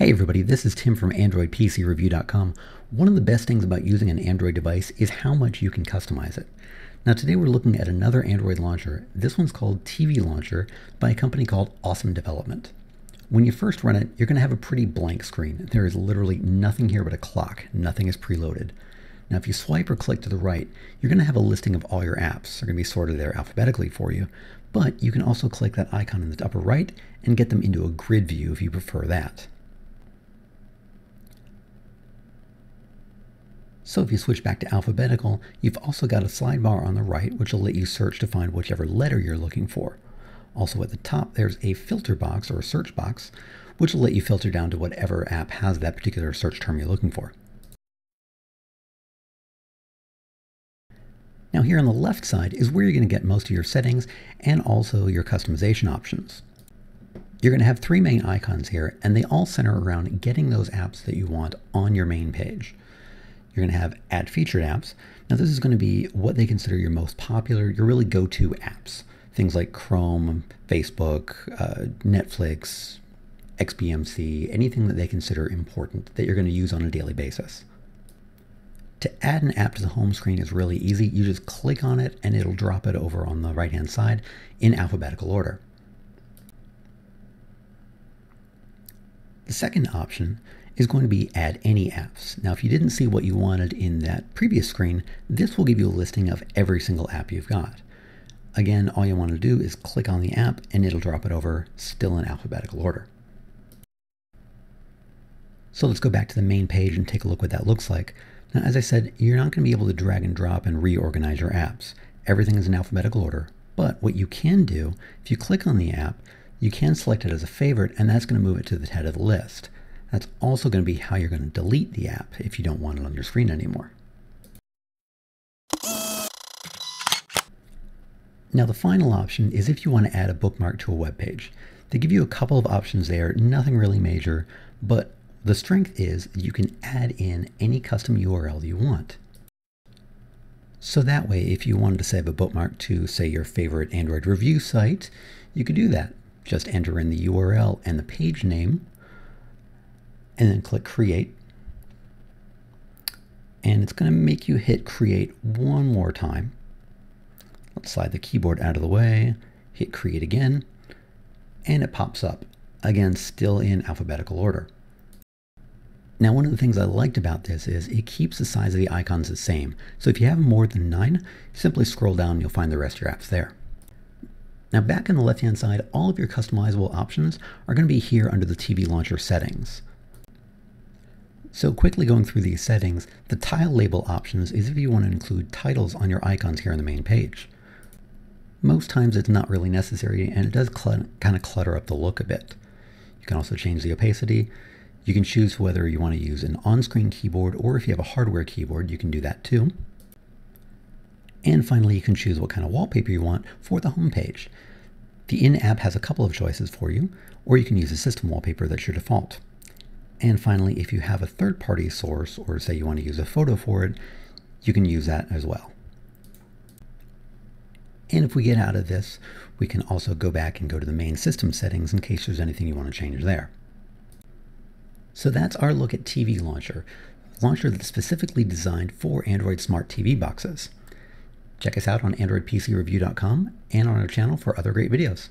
Hey everybody, this is Tim from AndroidPCReview.com. One of the best things about using an Android device is how much you can customize it. Now today we're looking at another Android launcher. This one's called TV Launcher by a company called Awesome Development. When you first run it, you're going to have a pretty blank screen. There is literally nothing here but a clock. Nothing is preloaded. Now if you swipe or click to the right, you're going to have a listing of all your apps. They're going to be sorted there alphabetically for you. But you can also click that icon in the upper right and get them into a grid view if you prefer that. So if you switch back to alphabetical, you've also got a sidebar on the right which will let you search to find whichever letter you're looking for. Also at the top there's a filter box or a search box which will let you filter down to whatever app has that particular search term you're looking for. Now here on the left side is where you're going to get most of your settings and also your customization options. You're going to have three main icons here and they all center around getting those apps that you want on your main page. You're going to have add featured apps. Now this is going to be what they consider your most popular, your really go-to apps. Things like Chrome, Facebook, uh, Netflix, XBMC, anything that they consider important that you're going to use on a daily basis. To add an app to the home screen is really easy. You just click on it and it'll drop it over on the right hand side in alphabetical order. The second option is going to be add any apps. Now, if you didn't see what you wanted in that previous screen, this will give you a listing of every single app you've got. Again, all you want to do is click on the app and it'll drop it over still in alphabetical order. So let's go back to the main page and take a look what that looks like. Now, as I said, you're not going to be able to drag and drop and reorganize your apps. Everything is in alphabetical order. But what you can do, if you click on the app, you can select it as a favorite and that's going to move it to the head of the list. That's also going to be how you're going to delete the app if you don't want it on your screen anymore. Now the final option is if you want to add a bookmark to a web page. They give you a couple of options there, nothing really major, but the strength is you can add in any custom URL you want. So that way, if you wanted to save a bookmark to, say, your favorite Android review site, you could do that. Just enter in the URL and the page name, and then click create. And it's going to make you hit create one more time. Let's slide the keyboard out of the way, hit create again, and it pops up. Again, still in alphabetical order. Now, one of the things I liked about this is it keeps the size of the icons the same. So if you have more than nine, simply scroll down and you'll find the rest of your apps there. Now back on the left-hand side, all of your customizable options are going to be here under the TV Launcher settings. So quickly going through these settings, the tile label options is if you want to include titles on your icons here on the main page. Most times it's not really necessary and it does kind of clutter up the look a bit. You can also change the opacity. You can choose whether you want to use an on-screen keyboard or if you have a hardware keyboard, you can do that too. And finally, you can choose what kind of wallpaper you want for the home page. The in-app has a couple of choices for you, or you can use a system wallpaper that's your default. And finally, if you have a third-party source, or say you want to use a photo for it, you can use that as well. And if we get out of this, we can also go back and go to the main system settings in case there's anything you want to change there. So that's our look at TV Launcher, launcher that's specifically designed for Android smart TV boxes. Check us out on AndroidPCReview.com and on our channel for other great videos.